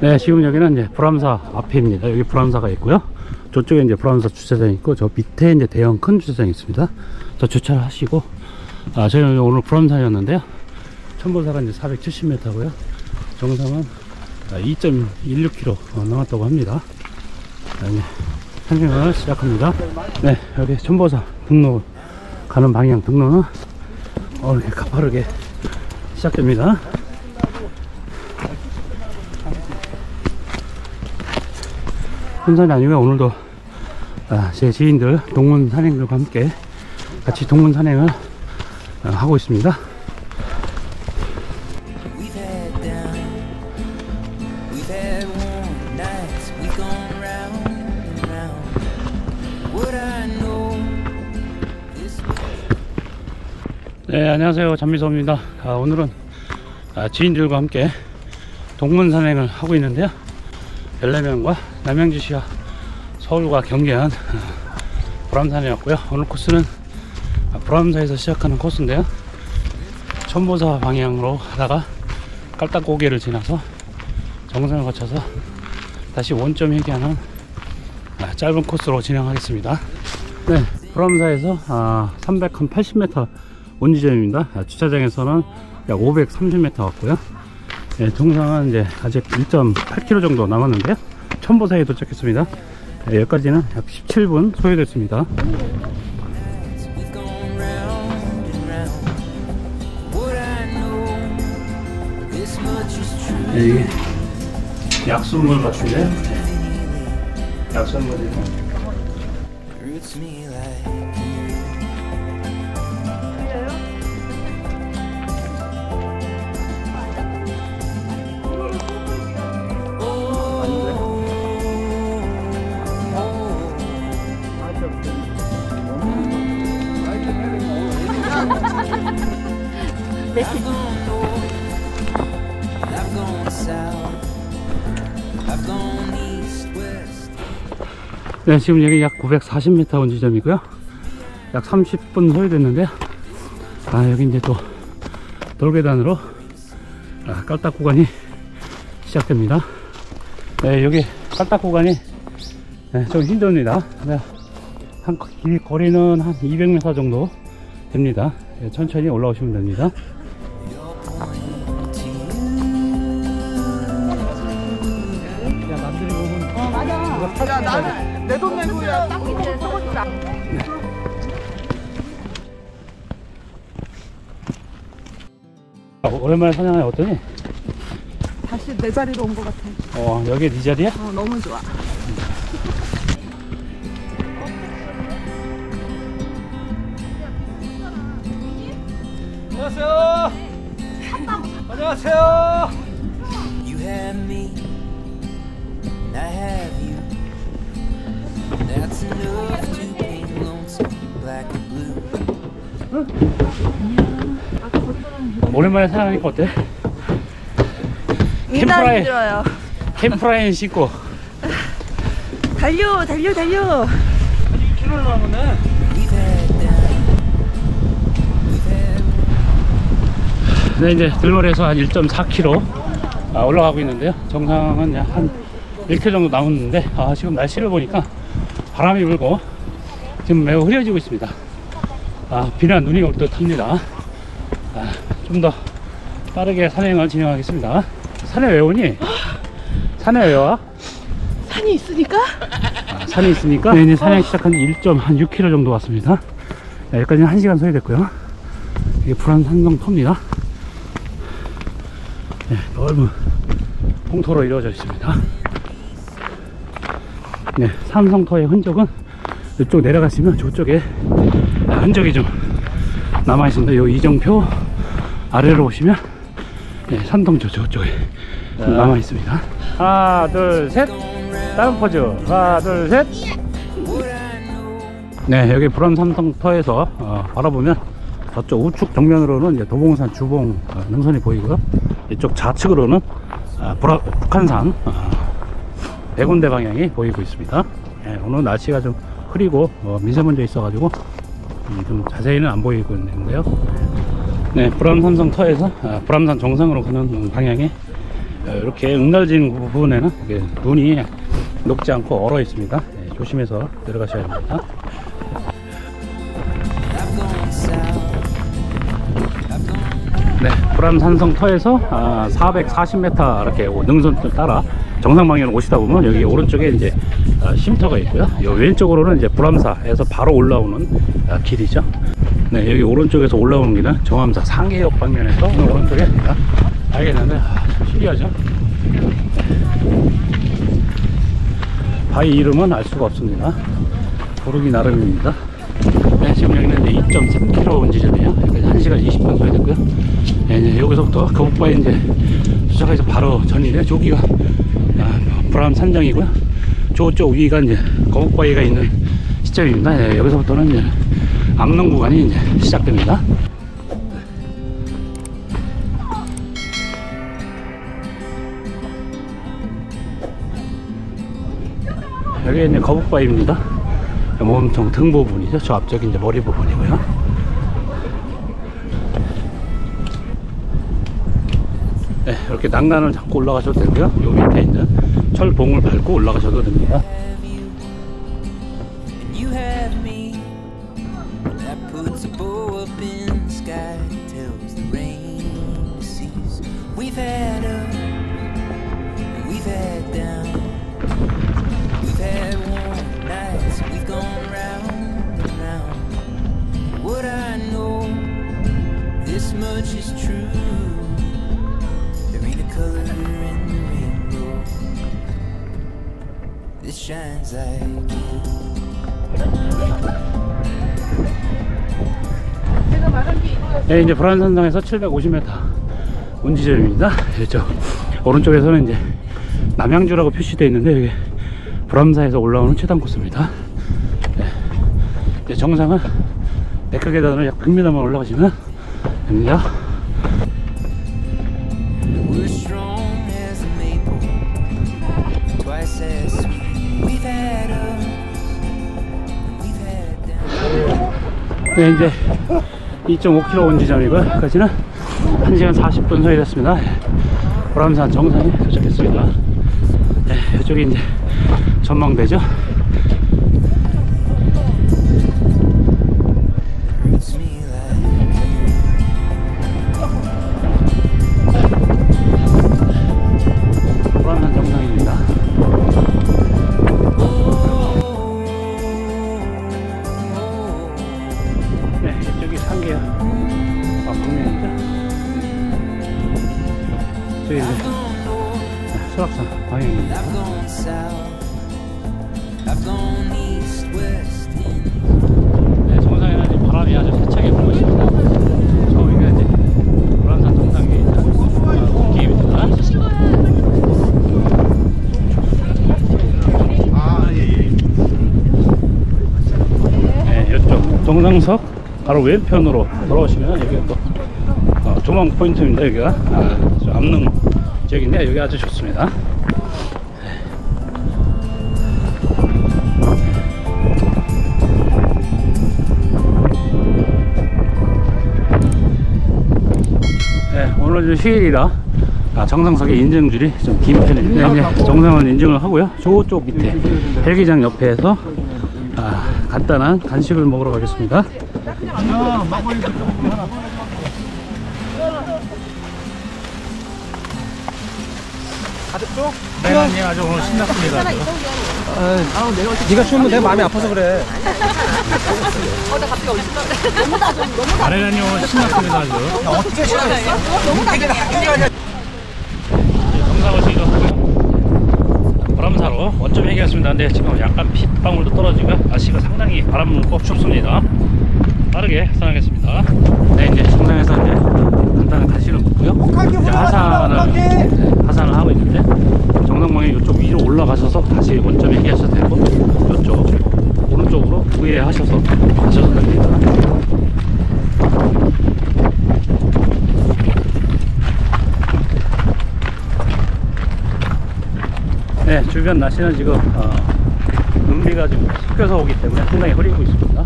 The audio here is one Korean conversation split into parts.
네, 지금 여기는 이제 불암사 앞에입니다. 여기 불암사가 있고요. 저쪽에 이제 불암사 주차장이 있고, 저 밑에 이제 대형 큰 주차장이 있습니다. 저 주차를 하시고, 아, 저희는 오늘 불암산이었는데요. 천보사가 이제 470m고요. 정상은 2.16km 남았다고 합니다. 자, 이제 산행을 시작합니다. 네, 여기 천보사 등로 가는 방향 등로는 어, 이렇게 가파르게 시작됩니다. 혼산이 아니고요. 오늘도 아, 제 지인들 동문 산행들과 함께 같이 동문 산행을 아, 하고 있습니다. 네, 안녕하세요. 잔미소입니다. 아, 오늘은 아, 지인들과 함께 동문 산행을 하고 있는데요. 열내면과 남양주시와 서울과 경계한 아, 불암산이었고요. 오늘 코스는 아, 불암사에서 시작하는 코스인데요. 천보사 방향으로 하다가 깔딱고개를 지나서 정상을 거쳐서 다시 원점 회귀하는 아, 짧은 코스로 진행하겠습니다. 네, 불암사에서 아, 380m 온 지점입니다. 아, 주차장에서는 약 530m 왔고요. 네, 정상은 이제 아직 1.8km 정도 남았는데요. 천보사에 도착했습니다. 네, 여기까지는 약 17분 소요됐습니다. 네, 이게 약수물. 네. 약수물이고 네, 지금 여기 약 940m 온 지점이고요. 약 30분 소요됐는데요. 아, 여기 이제 또 돌계단으로 아, 깔딱 구간이 시작됩니다. 네, 여기 깔딱 구간이 네, 좀 힘듭니다. 네, 한 길 거리는 한 200m 정도 됩니다. 네, 천천히 올라오시면 됩니다. 야 나는 내 돈 내고 야 땅콩 써보지 마. 아, 오랜만에 사냥해 왔더니 다시 내 자리로 온 것 같아. 어, 여기 네 자리야? 어 너무 좋아. 안녕하세요. 안녕하세요. 오랜만에 사냥하니까 어때? 이나 캠프라이. 힘들어요. 캠프라인 신고. 달려 달려 달려. down, we've had 네, 이제 들머리에서 한 1.4km 아, 올라가고 있는데요. 정상은 약 한 1km 정도 남았는데 아, 지금 날씨를 보니까 바람이 불고 지금 매우 흐려지고 있습니다. 아, 비나 눈이 올 듯 합니다. 아, 좀 더 빠르게 산행을 진행하겠습니다. 산에 왜 오니? 산에 왜 와? 산이 있으니까. 아, 산이 있으니까 네, 이제 산행 시작한 지 1.6km 정도 왔습니다. 네, 여기까지는 1시간 소요됐고요. 이게 불안 산성 터입니다. 네, 넓은 홍토로 이루어져 있습니다. 네, 삼성터의 흔적은 이쪽 내려가시면 저쪽에 흔적이 좀 남아 있습니다. 요 이정표 아래로 오시면 네, 산동저 저쪽에 남아 있습니다. 하나, 둘, 셋. 다른 포즈. 하나, 둘, 셋. 네, 여기 불암 삼성터에서 어, 바라보면 저쪽 우측 정면으로는 도봉산 주봉 어, 능선이 보이고요. 이쪽 좌측으로는 아, 불아- 북한산 어, 백운대 방향이 보이고 있습니다. 예, 오늘 날씨가 좀 흐리고 어, 미세먼지 있어 가지고 음, 좀 자세히는 안 보이고 있는데요. 네, 불암 삼성터에서 아, 불암산 정상으로 가는 방향에 이렇게 응달진 부분에는 이게 눈이 녹지 않고 얼어 있습니다. 예, 조심해서 내려가셔야 됩니다. 네, 불암산성 터에서 아, 440m 이렇게 능선을 따라 정상 방향으로 오시다 보면 여기 오른쪽에 이제 아, 쉼터가 있고요. 요 왼쪽으로는 이제 불암사에서 바로 올라오는 아, 길이죠. 네, 여기 오른쪽에서 올라오는 길은 정암사 상계역 방면에서 오른쪽에 아, 알겠는데 아, 참 신기하죠. 바위 이름은 알 수가 없습니다. 부르기 나름입니다. 네, 지금 여기는 이제 2.3km 지점이에요. 여기까지 1시간 20분 소요됐고요. 네, 이제 여기서부터 거북바에 이제 도착해서 바로 전인데 저기가 아, 브라운 산정이고요. 저쪽 위가 이제 거북바위가 있는 시점입니다. 네, 여기서부터는 이제 암릉 구간이 이제 시작됩니다. 여기 이제 거북바위입니다. 몸통 등 부분이죠. 저 앞쪽이 이제 머리 부분이고요. 네, 이렇게 난간을 잡고 올라가셔도 되고요. 요 밑에 있는 철봉을 밟고 올라가셔도 됩니다. Shines like. 네, 이제 불안산성에서 750m 운지점입니다. 이쪽 오른쪽에서는 이제 남양주라고 표시되어 있는데 여기 불암사에서 올라오는 최단 코스입니다. 네. 이제 정상은 백화 계단을 약 100m만 올라가시면 됩니다. 네, 이제 2.5km 온 지점이고요. 여기까지는 1시간 40분 소요됐습니다. 보람산 정상에 도착했습니다. 네, 이쪽이 이제 전망대죠. 네, 정상에는 이제 바람이 아주 세차게 불고 있습니다. 저기가 이제 불안산 정상 위에 있는 어, 길입니다. 네, 이쪽 정상석 바로 왼편으로 돌아오시면 여기가 또 어, 조망 포인트입니다. 여기가 아, 저 암릉 지역인데 여기 아주 좋습니다. 네, 오늘 좀 휴일이라 아, 정상석의 인증줄이 좀 긴 편입니다. 네, 이제 정상은 인증을 하고요. 저쪽 밑에 헬기장 옆에서 아, 간단한 간식을 먹으러 가겠습니다. 네, 네, 아주 오늘 신났습니다. 네가 추우면 내 마음이 아파서 그래. 아레나님 오늘 신났습니다. 아주. 싫어했어? 되게 나쁘게 정상을 지금 바람사로 원점 해결했습니다. 근데 지금 약간 핏방울도 떨어지고요. 날씨가 상당히 바람 불고 춥습니다. 빠르게 선하겠습니다. 네, 이제 정상에서 이제 간단한 간식을 먹고요. 이제 하산을 네, 하산을 하고 있는데 정상방에 이쪽 위로 올라가셔서 다시 원점 해결하셔도 되고 이쪽 오른쪽으로 우회하셔서 가셔도 됩니다. 네, 주변 날씨는 지금 어, 눈비가 지금 섞여서 오기 때문에 상당히 흐리고 있습니다.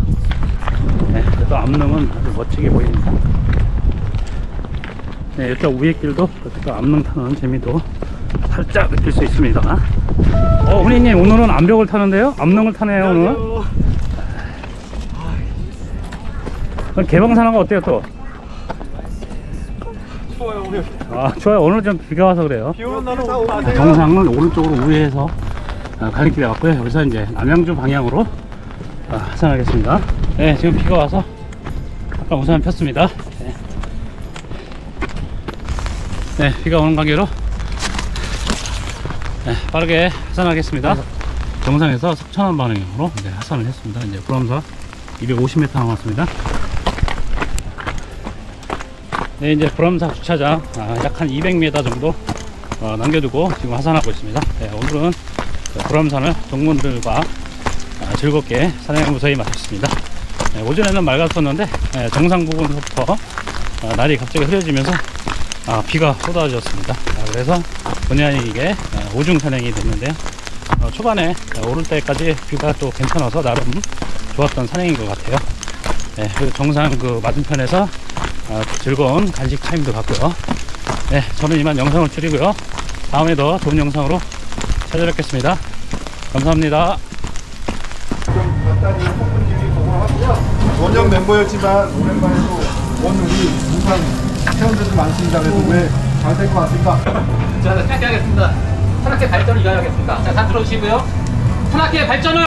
네, 그래도 암릉은 아주 멋지게 보입니다. 네, 이쪽 위에 길도 또 암릉 타는 재미도 살짝 느낄 수 있습니다. 어, 훈이님 오늘은 암벽을 타는데요? 암릉을 타네요 오늘. 그럼 개방산하고 어때요 또? 추워요 오늘 아 좋아요 오늘 좀 비가 와서 그래요. 비 오는 날은 아, 정상을 오른쪽으로 우회해서 아, 갈림길에 왔고요. 여기서 이제 남양주 방향으로 아, 하산하겠습니다. 네, 지금 비가 와서 아까 우산 폈습니다. 네. 네, 비가 오는 관계로 네, 빠르게 하산하겠습니다. 정상에서 석천원 방향으로 이제 하산을 했습니다. 이제 부람사 250m 남았습니다. 네, 이제 불암사 주차장 아, 약한 200m 정도 어, 남겨두고 지금 하산하고 있습니다. 네, 오늘은 그 불암산을 동문들과 아, 즐겁게 산행을 무사히 마쳤습니다. 네, 오전에는 맑았었는데 네, 정상 부근부터 아, 날이 갑자기 흐려지면서 아, 비가 쏟아졌습니다. 아, 그래서 본의 아니게 아, 오중 산행이 됐는데요. 어, 초반에 아, 오를 때까지 뷰가 또 괜찮아서 나름 좋았던 산행인 것 같아요. 네, 그리고 정상 그 맞은편에서 아, 즐거운 간식 타임도 갖고요. 네, 저는 이만 영상을 줄이고요. 다음에 더 좋은 영상으로 찾아뵙겠습니다. 감사합니다. 원형 멤버였지만 오랜만에 또원 우리 부산 회원들도 많습니다. 그래서 왜 잘 될 것 같습니다. 자, 시작하겠습니다. 산악회 발전을 이어가겠습니다. 자, 다 들어주시고요. 산악회 발전을!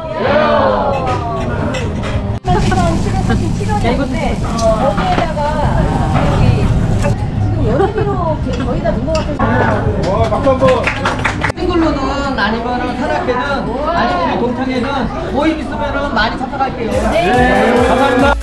와, 박수 한 번. 싱글로든 아니면은 산악회든 아니면 우리 동창회든 모임 있으면은 많이 참석할게요. 감사합니다.